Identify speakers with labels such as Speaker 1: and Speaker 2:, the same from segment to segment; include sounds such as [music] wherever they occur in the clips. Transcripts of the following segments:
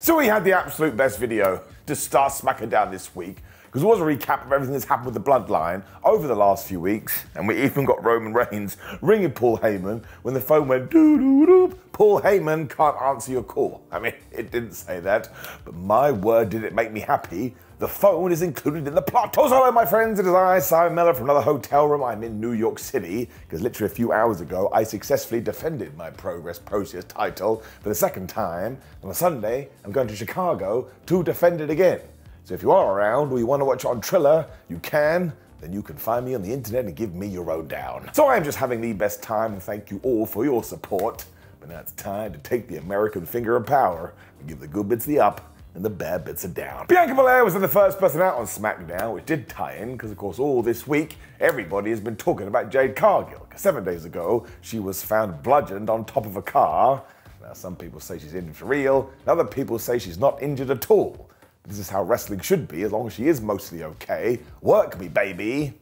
Speaker 1: So we had the absolute best video to start smacking down this week because it was a recap of everything that's happened with the bloodline over the last few weeks, and we even got Roman Reigns ringing Paul Heyman when the phone went doo doo doo. Paul Heyman can't answer your call. I mean, [laughs] it didn't say that, but my word, did it make me happy. The phone is included in the plot. Oh, hello, my friends. It is I, Simon Miller, from another hotel room. I'm in New York City because literally a few hours ago, I successfully defended my Progress Proteus title for the second time. On a Sunday, I'm going to Chicago to defend it again. So if you are around or you want to watch on Triller, you can. Then you can find me on the internet and give me your own down. So I am just having the best time and thank you all for your support. But now it's time to take the American finger of power and give the good bits the up and the bad bits are down. Bianca Belair was in the first person out on SmackDown, which did tie in, because of course all this week, everybody has been talking about Jade Cargill. Seven days ago, she was found bludgeoned on top of a car. Now some people say she's injured for real, and other people say she's not injured at all. This is how wrestling should be, as long as she is mostly okay. Work me, baby.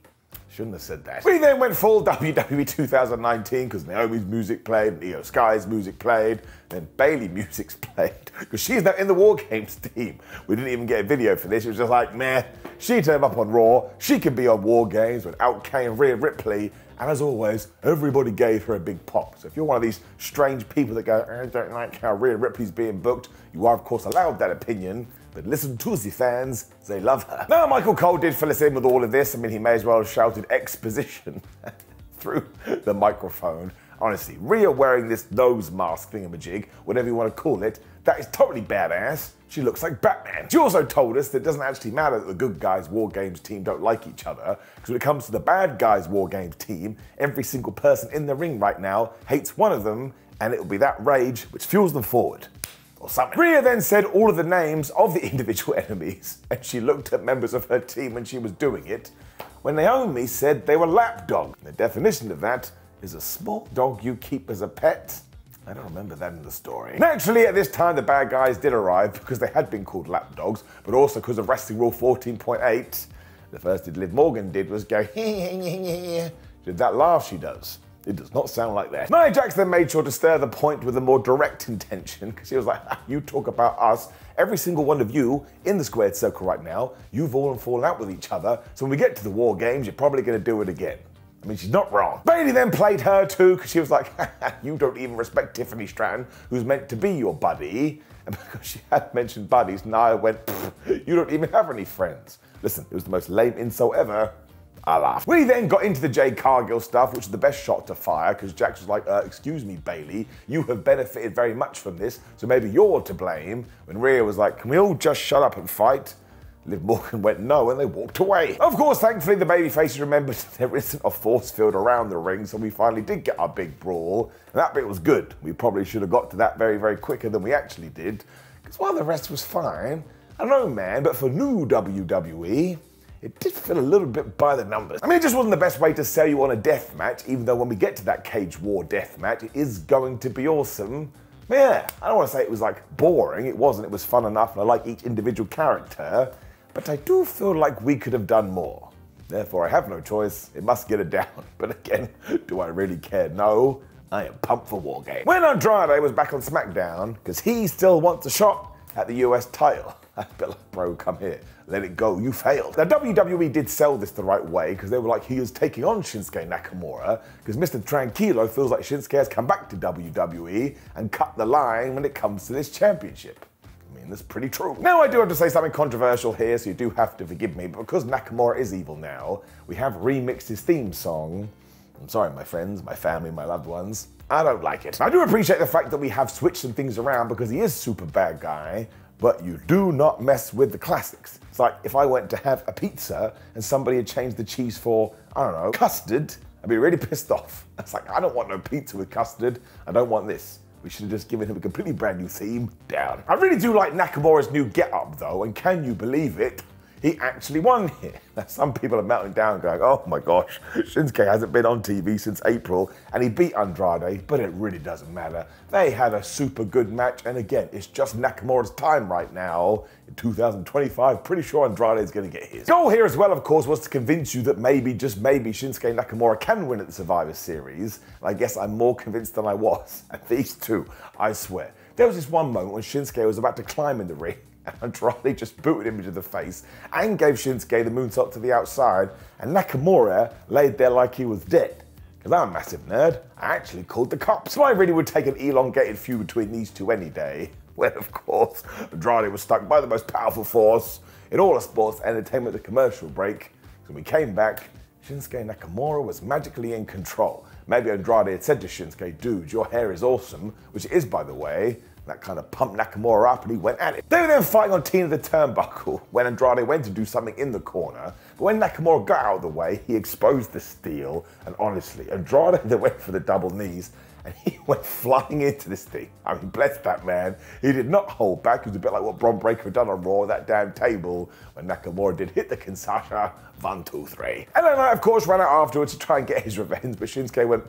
Speaker 1: Shouldn't have said that. We then went full WWE 2019 because Naomi's music played, Iyo Sky's music played, then Bayley music's [laughs] played because she's now in the War Games team. We didn't even get a video for this. It was just like, meh. She turned up on Raw. She could be on War Games without Kane and Rhea Ripley. And as always, everybody gave her a big pop. So if you're one of these strange people that go, I don't like how Rhea Ripley's being booked, you are of course allowed that opinion. But listen to the fans, they love her. Now, Michael Cole did fill us in with all of this. I mean, he may as well have shouted exposition [laughs] through the microphone. Honestly, Rhea wearing this nose mask thingamajig, whatever you want to call it, that is totally badass. She looks like Batman. She also told us that it doesn't actually matter that the good guys War Games team don't like each other, because when it comes to the bad guys War Games team, every single person in the ring right now hates one of them, and it'll be that rage which fuels them forward or something. Rhea then said all of the names of the [laughs] individual enemies, and she looked at members of her team when she was doing it, when Naomi said they were lapdog. The definition of that is a small dog you keep as a pet. I don't remember that in the story. Naturally, at this time, the bad guys did arrive because they had been called lapdogs, but also because of Wrestling Rule 14.8. The first thing Liv Morgan did was go, [laughs] did that laugh she does. It does not sound like that. Nia Jax then made sure to stir the point with a more direct intention because he was like, you talk about us, every single one of you in the squared circle right now, you've all fallen out with each other. So when we get to the war games, you're probably going to do it again. I mean, she's not wrong. Bayley then played her too because she was like, [laughs] you don't even respect Tiffany Stratton, who's meant to be your buddy. And because she had mentioned buddies, Nia went, you don't even have any friends. Listen, it was the most lame insult ever. I laughed. We then got into the Jade Cargill stuff, which is the best shot to fire, because Jax was like, uh, excuse me, Bayley, you have benefited very much from this, so maybe you're to blame. When Rhea was like, can we all just shut up and fight? Liv Morgan [laughs] went no, and they walked away. Of course, thankfully, the baby faces remembered [laughs] there isn't a force field around the ring, so we finally did get our big brawl, and that bit was good. We probably should have got to that very, very quicker than we actually did, because while the rest was fine, I don't know, man, but for new WWE, it did feel a little bit by the numbers. I mean, it just wasn't the best way to sell you on a death match, even though when we get to that Cage War death match, it is going to be awesome. But yeah, I don't want to say it was like boring. It wasn't. It was fun enough, and I like each individual character. But I do feel like we could have done more. Therefore, I have no choice. It must get it down. [laughs] But again, do I really care? No. I am pumped for War Game. When Andrade was back on SmackDown, because he still wants a shot at the US title. [laughs] I feel like, bro, come here let it go, you failed. Now, WWE did sell this the right way because they were like, he is taking on Shinsuke Nakamura because Mr. Tranquilo feels like Shinsuke has come back to WWE and cut the line when it comes to this championship. I mean, that's pretty true. Now, I do have to say something controversial here, so you do have to forgive me, but because Nakamura is evil now, we have remixed his theme song. I'm sorry, my friends, my family, my loved ones. I don't like it. I do appreciate the fact that we have switched some things around because he is super bad guy, but you do not mess with the classics. It's like if I went to have a pizza and somebody had changed the cheese for, I don't know, custard, I'd be really [laughs] pissed off. It's like, I don't want no pizza with custard. I don't want this. We should have just given him a completely brand new theme. Down. I really do like Nakamura's new get up though, and can you believe it? He actually won here. [laughs] Now, some people are melting down going, oh my gosh, Shinsuke hasn't been on TV since April and he beat Andrade, but it really doesn't matter. They had a super good match, and again, it's just Nakamura's time right now. In 2025, pretty sure Andrade is going to get his. Goal here as well, of course, was to convince you that maybe, just maybe, Shinsuke Nakamura can win at the Survivor Series. I guess I'm more convinced than I was. [laughs] And these two, I swear, There was this one moment when Shinsuke was about to climb in the ring [laughs] and Andrade just booted him into the face and gave Shinsuke the moonsault to the outside, and Nakamura laid there like he was dead. Because I'm a massive nerd, I actually called the cops. So I really would take an elongated feud between these two any day. [laughs] When, of course, Andrade was stuck by the most powerful force in all of sports entertainment, the commercial break. So when we came back, Shinsuke Nakamura was magically in control. Maybe Andrade had said to Shinsuke, dude, your hair is awesome, which it is, by the way. That kind of pumped Nakamura up and he went at it. They were then fighting on Tina the turnbuckle [laughs] when Andrade went to do something in the corner. But when Nakamura got out of the way, he exposed the steel. And honestly, Andrade [laughs] then went for the double knees and he [laughs] went flying into this thing. I mean, bless that man. He did not hold back. It was a bit like what Bron Breakker had done on Raw, that damn table, when Nakamura did hit the Kinshasa, one, two, three. And then I, of course, ran out afterwards to try and get his revenge, but Shinsuke went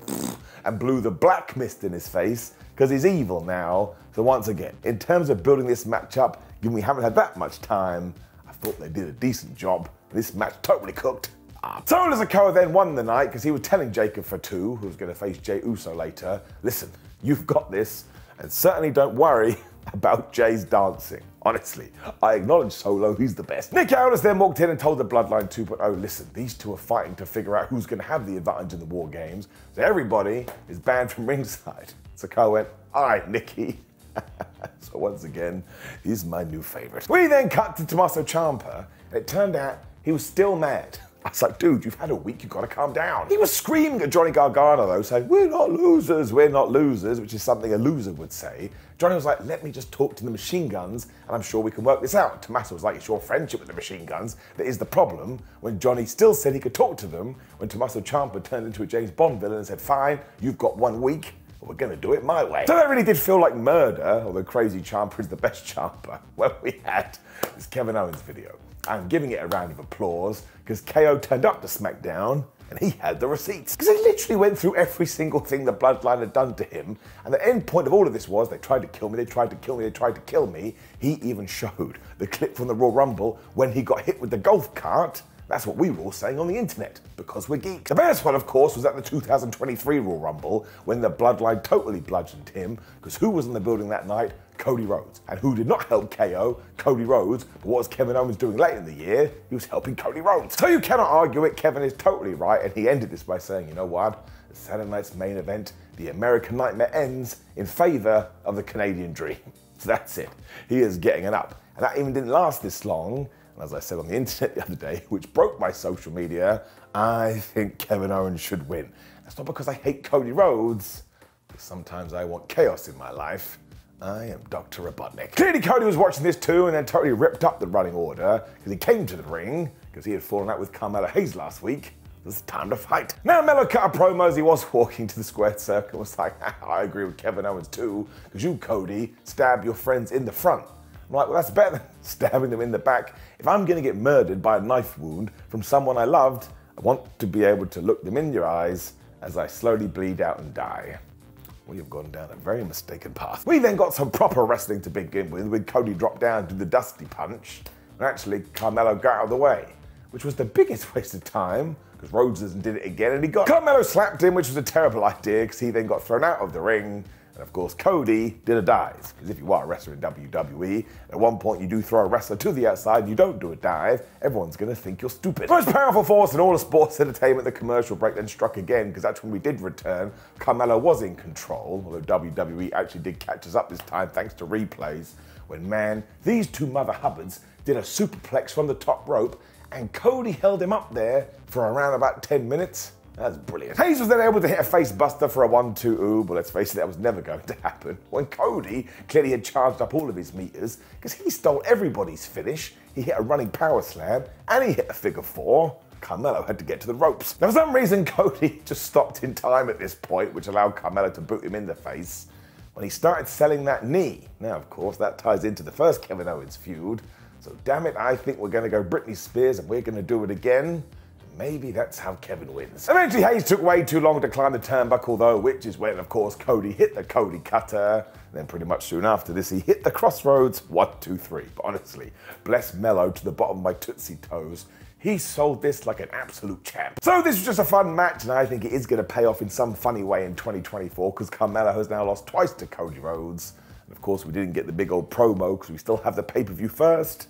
Speaker 1: and blew the black mist in his face because he's evil now. So once again, in terms of building this match up, given we haven't had that much time, I thought they did a decent job. This match totally cooked. Ah, Solo Sikoa then won the night because he was telling Jacob Fatu, who was going to face Jey Uso later, listen, you've got this, and certainly don't worry about Jey's dancing. Honestly, I acknowledge Solo, he's the best. Nick Aldis then walked in and told the Bloodline 2.0, listen, these two are fighting to figure out who's going to have the advantage in the War Games, so everybody is banned from ringside. Sikoa went, all right, Nikki. [laughs] so once again, he's my new favorite. We then cut to Tommaso Ciampa, and it turned out he was still mad. [laughs] I was like, dude, you've had a week, you've got to calm down. He was screaming at Johnny Gargano, though, saying, we're not losers, we're not losers, which is something a loser would say. Johnny was like, let me just talk to the machine guns, and I'm sure we can work this out. Tommaso was like, it's your friendship with the machine guns that is the problem, when Johnny still said he could talk to them, when Tommaso Ciampa turned into a James Bond villain and said, fine, you've got one week, we're going to do it my way. So that really did feel like murder, although Crazy Ciampa is the best Ciampa, [laughs] when we had this Kevin Owens video. I'm giving it a round of applause because KO turned up to SmackDown and he had the receipts. Because they literally went through every single thing the Bloodline had done to him. And the end point of all of this was they tried to kill me, they tried to kill me, they tried to kill me. He even showed the clip from the Royal Rumble when he got hit with the golf cart. That's what we were all saying on the internet, because we're geeks. The best one, of course, was at the 2023 Royal Rumble, when the Bloodline totally bludgeoned him, because who was in the building that night? Cody Rhodes. And who did not help KO? Cody Rhodes. But what was Kevin Owens doing late in the year? He was helping Cody Rhodes. So you cannot argue it. Kevin is totally right. And he ended this by saying, you know what? Saturday night's main event, the American Nightmare ends in favor of the Canadian Dream. [laughs] So that's it. He is getting it up. And that even didn't last this long. And as I said on the internet the other day, which broke my social media, I think Kevin Owens should win. That's not because I hate Cody Rhodes, because sometimes I want chaos in my life. I am Dr. Robotnik. Clearly Cody was watching this too and then totally ripped up the running order because he came to the ring because he had fallen out with Carmelo Hayes last week. It's time to fight. Now Melo cut a promo as he was [laughs] walking to the square circle was like, [laughs] I agree with Kevin Owens too because you, Cody, stab your friends in the front. I'm like, well, that's better than [laughs] stabbing them in the back. If I'm going to get murdered by a knife wound from someone I loved, I want to be able to look them in your eyes as I slowly bleed out and die we have gone down a very mistaken path. We then got some proper wrestling to begin with, with Cody dropped down to the Dusty Punch, and actually Carmelo got out of the way, which was the biggest [laughs] waste of time, because Rhodes did it again, and he got Carmelo slapped him, which was a terrible [laughs] idea, because he then got thrown out of the ring, and of course, Cody did a dive, because if you are a wrestler in WWE, at one point you do throw a wrestler to the outside, and you don't do a dive, everyone's going to think you're stupid. Most powerful force in all of sports entertainment, the commercial break then struck again, because that's when we did return. Carmelo was in control, although WWE actually did catch us up this time thanks to replays, when man, these two mother hubbards did a superplex from the top rope, and Cody held him up there for around about 10 minutes. That's brilliant. Hayes was then able to hit a face buster for a 1-2 ooh, but let's face it, that was never going to happen. When Cody clearly had charged up all of his meters, because he stole everybody's finish, he hit a running power slam, and he hit a figure four. Carmelo had to get to the ropes. Now, for some reason, [laughs] Cody just stopped in time at this point, which allowed Carmelo to boot him in the face when he started selling that knee. Now, of course, that ties into the first Kevin Owens feud. So, damn it, I think we're going to go Britney Spears and we're going to do it again. Maybe that's how Kevin wins. Eventually, Hayes took way too long to climb the turnbuckle, though, which is when, of course, Cody hit the Cody cutter. Then, pretty much soon after this, he hit the crossroads one, two, three. But honestly, bless Melo to the bottom of my Tootsie Toes. He sold this like an absolute champ. So this was just a fun match, and I think it is going to pay off in some funny way in 2024 because Carmelo has now lost twice to Cody Rhodes. And of course, we didn't get the big old promo because we still have the pay per view first.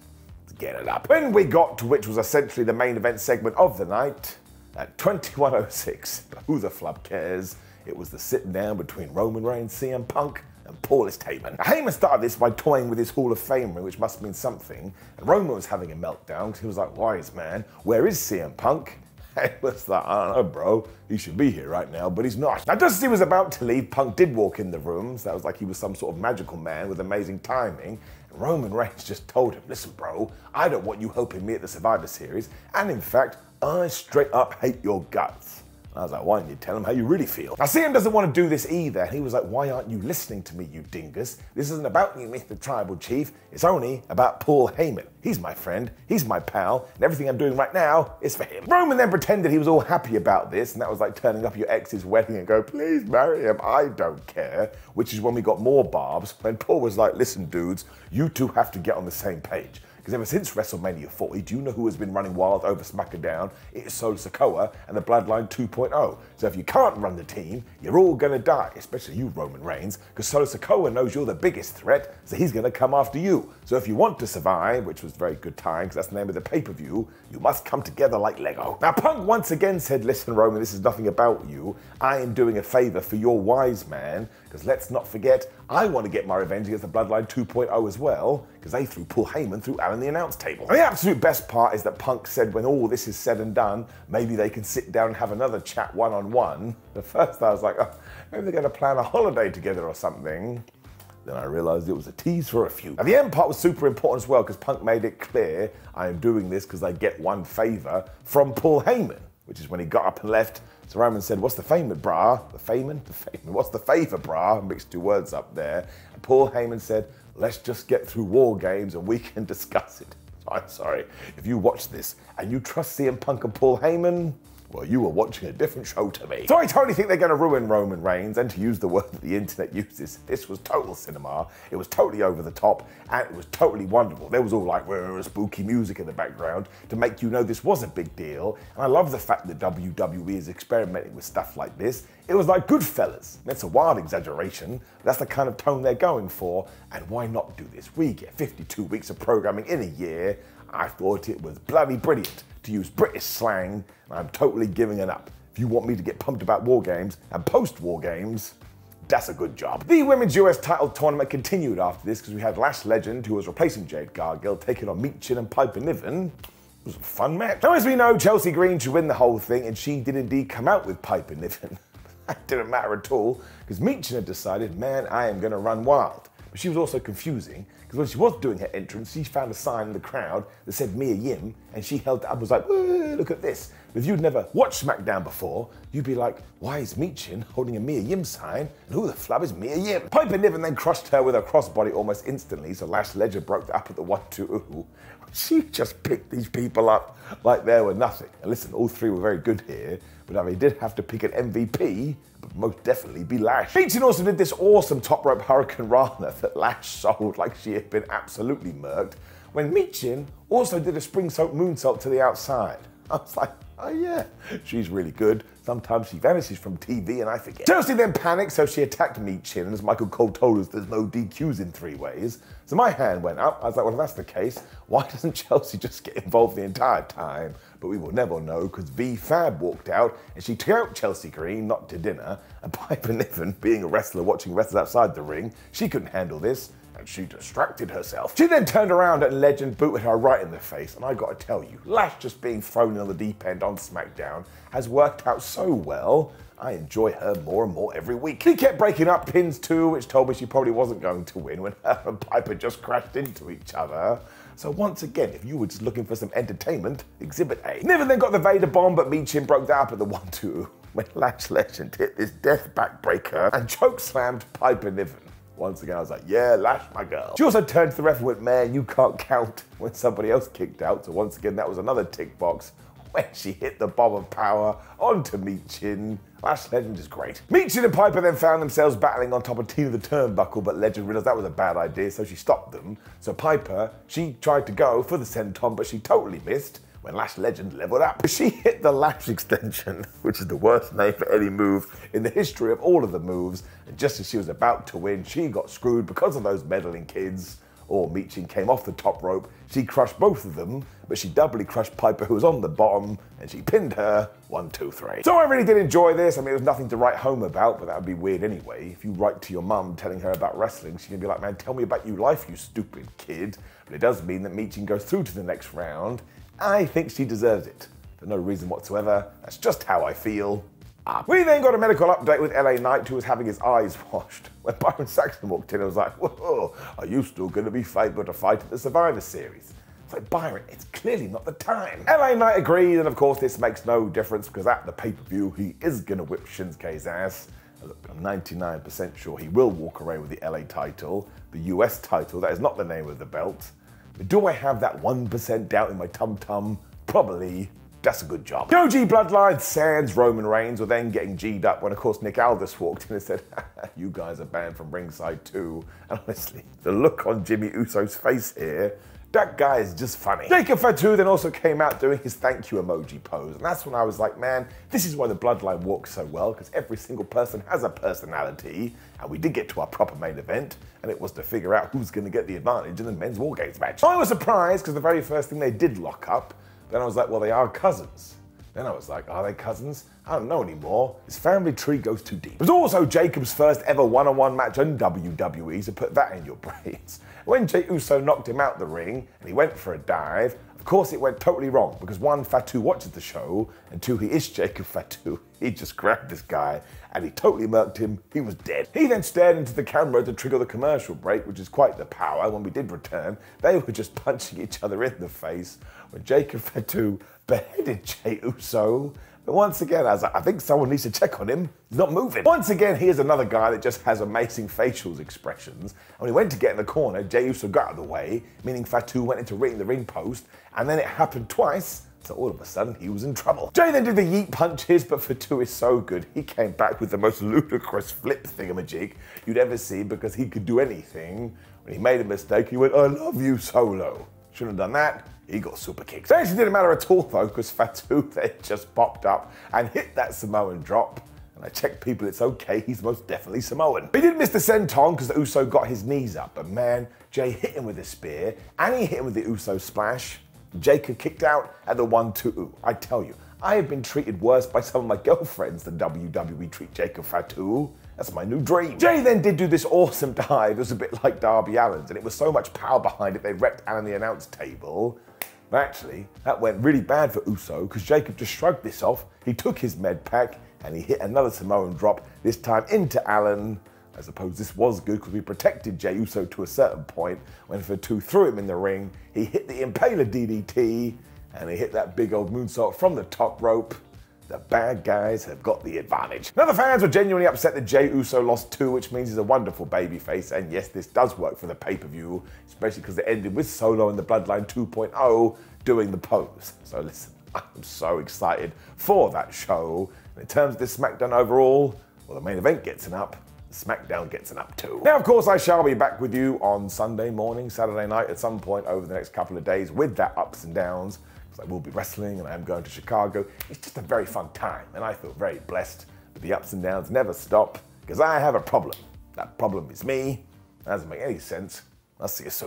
Speaker 1: Get it up. When we got to which was essentially the main event segment of the night, at 2106, who the flub cares? It was the sitting down between Roman Reigns, CM Punk, and Paulus Heyman. Now, Heyman started this by toying with his Hall of Fame ring, which must mean something. And Roman was having a meltdown because he was like, wise man, where is CM Punk? [laughs] Was like, I don't know, bro. He should be here right now, but he's not. Now, just as he was about to leave, Punk did walk in the room. So that was like he was some sort of magical man with amazing timing. Roman Reigns just told him, listen, bro, I don't want you helping me at the Survivor Series. And in fact, I straight up hate your guts. I was like, why don't you tell him how you really feel? Now, CM doesn't want to do this either. He was like, why aren't you listening to me, you dingus? This isn't about you, Mr. Tribal Chief. It's only about Paul Heyman. He's my friend, he's my pal, and everything I'm doing right now is for him. Roman then pretended he was all happy about this, and that was like turning up your ex's wedding and go, please marry him, I don't care. Which is when we got more barbs, when Paul was like, listen, dudes, you two have to get on the same page. Because ever since WrestleMania 40, do you know who has been running wild over SmackDown? It is Solo Sikoa and the Bloodline 2.0. So if you can't run the team, you're all gonna die, especially you, Roman Reigns, because Solo Sikoa knows you're the biggest threat, so he's gonna come after you. So if you want to survive, which was very good time, because that's the name of the pay-per-view, you must come together like Lego. Now Punk once again said, listen Roman, this is nothing about you. I am doing a favor for your wise man, because let's not forget, I want to get my revenge against the Bloodline 2.0 as well, because they threw Paul Heyman through Alan the announce table. And the absolute best part is that Punk said when all this is said and done, maybe they can sit down and have another chat one on one. The first I was like, oh, maybe they're going to plan a holiday together or something. Then I realized it was a tease for a few. Now, the end part was super important as well because Punk made it clear I am doing this because I get one favor from Paul Heyman, which is when he got up and left. So Roman said, What's the favor, brah? The Fayman? The Fayman. [laughs] What's the favor, brah? Mixed two words up there. And Paul Heyman said, Let's just get through War Games and we [laughs] can discuss it. [laughs] I'm sorry. If you watch this and you trust CM Punk and Paul Heyman, well, you were watching a different show to me. So I totally think they're going to ruin Roman Reigns, and to use the word that the internet uses, this was total cinema. It was totally over the top, and it was totally wonderful. There was all like spooky music in the background to make you know this was a big deal. And I love the fact that WWE is experimenting with stuff like this. It was like Goodfellas. That's a wild exaggeration. That's the kind of tone they're going for. And why not do this? We get 52 weeks of programming in a year. I thought it was bloody brilliant to use British slang, and I'm totally giving it up. If you want me to get pumped about war games and post war games, that's a good job. The women's US title tournament continued after this because we had Lash Legend, who was replacing Jade Cargill, taking on Michin and Piper Niven. It was a fun match. Now, as we know, Chelsea Green should win the whole thing, and she did indeed come out with Piper Niven. [laughs] that didn't matter at all because Michin had decided, man, I am going to run wild. But she was also confusing because when she was doing her entrance, she found a sign in the crowd that said Mia Yim, and she held it up and was like, look at this. If you'd never watched SmackDown before, you'd be like, why is Michin holding a Mia Yim sign? And who the flub is Mia Yim? Piper Niven then crushed her with her crossbody almost instantly, so Lash Legend broke up at the 1 2. [laughs] She just picked these people up like they were nothing. And listen, all three were very good here, but now they did have to pick an MVP, but most definitely be Lash. Michin also did this awesome top rope Hurricanrana that Lash sold like she had been absolutely murked, when Michin also did a spring soak moonsault to the outside. [laughs] I was like, oh yeah, she's really good. Sometimes she vanishes from TV and I forget. Chelsea then panicked, so she attacked Michin, and as Michael Cole told us, there's no DQs in three ways. So my hand went up. I was like, well, if that's the case, why [laughs] doesn't Chelsea just get involved the entire time? But we will never know because B-Fab walked out and she took out Chelsea Green, not to dinner, and [laughs] Piper Niven, being a wrestler watching wrestlers outside the ring, she couldn't handle this and she distracted herself. She then turned around and Legend booted her right in the face, and I gotta tell you, Lash just being thrown in the deep end on SmackDown has worked out so well. I enjoy her more and more every week. She kept breaking up pins too, which told me she probably wasn't going to win when [laughs] her and Piper just crashed into each other. So once again, if you were just looking for some entertainment, Exhibit A. Niven then got the Vader bomb, but Michin broke that up at the [laughs] 1-2 when Lash Legend hit this death backbreaker and choke slammed Piper Niven. Once again, I was like, yeah, Lash, my girl. She also turned to the ref and went, man, you can't count when somebody else kicked out. So once again, that was another tick box when she hit the bomb of power onto Michin. Lash Legend is great. Michin and Piper then found themselves battling on top of Tina the turnbuckle, but Legend realized that was a bad idea, so she stopped them. So Piper, she tried to go for the senton, but she totally missed when Lash Legend leveled up. She hit the Lash extension, [laughs] which is the worst name for any move in the history of all of the moves, and just as she was about to win, she got screwed because of those meddling kids or Michin came off the top rope. She crushed both of them, but she doubly crushed Piper, who was on the bottom, and she pinned her one, two, three. So I really did enjoy this. I mean, it was nothing to write home about, but that would be weird anyway. If you write to your mum telling her about wrestling, she's gonna be like, man, tell me about your life, you stupid kid. But it does mean that Michin goes through to the next round. I think she deserves it. For no reason whatsoever. That's just how I feel. We then got a medical update with LA Knight, who was having his eyes [laughs] washed. When Byron Saxton walked in, I was like, whoa, are you still going to be able to fight at the Survivor Series? It's like, Byron, it's clearly not the time. LA Knight agreed, and of course, this makes no difference because at the pay per view, he is going to whip Shinsuke's ass. Look, I'm 99% sure he will walk away with the LA title, the US title. That is not the name of the belt. But do I have that 1% doubt in my tum tum? Probably. That's a good job. OG Bloodline sans Roman Reigns were then getting G'd up when, of course, Nick Aldis walked in and said, [laughs] You guys are banned from ringside too. [laughs] And honestly, the look on Jimmy Uso's face here, that guy is just funny. Jacob Fatu then also came out doing his thank you emoji pose. And that's when I was like, man, this is why the Bloodline works so well, because every single person has a personality. And we did get to our proper main event, and it was to figure out who's going to get the advantage in the men's War Games match. I was surprised because the very first thing they did lock up then I was like, well, they are cousins. Then I was like, are they cousins? I don't know anymore. His family tree goes too deep. It was also Jacob's first ever one-on-one match on WWE, so put that in your [laughs] brains. When Jey Uso knocked him out the ring and he went for a dive, course it went totally wrong because one, Fatu watches the show, and two, he is Jacob Fatu. [laughs] He just grabbed this guy and he totally murked him. He was dead. He then stared into the camera to trigger the commercial break, which is quite the power. When we did return, they were just [laughs] punching each other in the face when Jacob Fatu beheaded Jey Uso. But once again, I, was like, I think someone needs to check on him. He's not moving. Once again, here's another guy that just has amazing facial expressions. And when he went to get in the corner, Jey Uso got out of the way, meaning Fatu went into ring the ring post, and then it happened twice. So all of a sudden, he was in trouble. Jey then did the yeet punches, but Fatu is so good. He came back with the most [laughs] ludicrous flip thingamajig you'd ever see because he could do anything. When he made a mistake, he went, I love you, Solo. Shouldn't have done that. He got super kicked. It actually didn't matter at all though, because Fatu [laughs] then just popped up and hit that Samoan drop. And I checked people, it's okay, he's most definitely Samoan. He didn't miss the senton because the Uso got his knees up, but man, Jey hit him with a spear and he hit him with the Uso splash. Jacob kicked out at the 1-2. I tell you, I have been treated worse by some of my [laughs] girlfriends than WWE treat Jacob Fatu. That's my new dream. Jey then did do this awesome dive. It was a bit like Darby Allin's, and it was so much power behind it, they wrecked Alan the announce table. But actually, that went really bad for Uso because Jacob just shrugged this off. He took his med pack and he hit another Samoan drop, this time into Alan. I suppose this was good because we protected Jey Uso to a certain point. When Fatu threw him in the ring, he hit the Impaler DDT and he hit that big old moonsault from the top rope. The bad guys have got the advantage. Now the fans were genuinely upset that Jey Uso lost too, which means he's a wonderful babyface. And yes, this does work for the pay-per-view, especially because it ended with Solo and the Bloodline 2.0 doing the pose. So listen, [laughs] I'm so excited for that show. In terms of this SmackDown overall, well, the main event gets an up. SmackDown gets an up too. Now, of course, I shall be back with you on Sunday morning, Saturday night at some point over the next couple of days with that ups and downs. Because I will be wrestling and I am going to Chicago. It's just a very fun time, and I feel very blessed. But the ups and downs never stop because I have a problem. That problem is me. That doesn't make any sense. I'll see you soon.